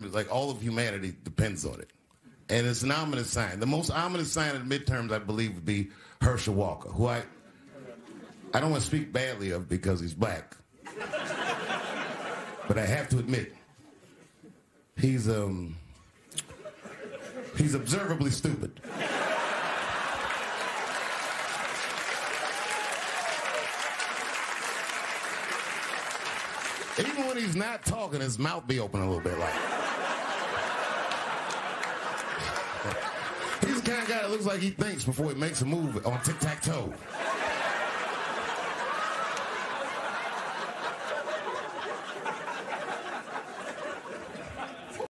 Like all of humanity depends on it. And it's an ominous sign. The most ominous sign of the midterms, I believe, would be Herschel Walker, who I I don't want to speak badly of because he's black. But I have to admit, he's um he's observably stupid. Even when he's not talking, his mouth be open a little bit like. He's the kind of guy that looks like he thinks before he makes a move on tic tac toe.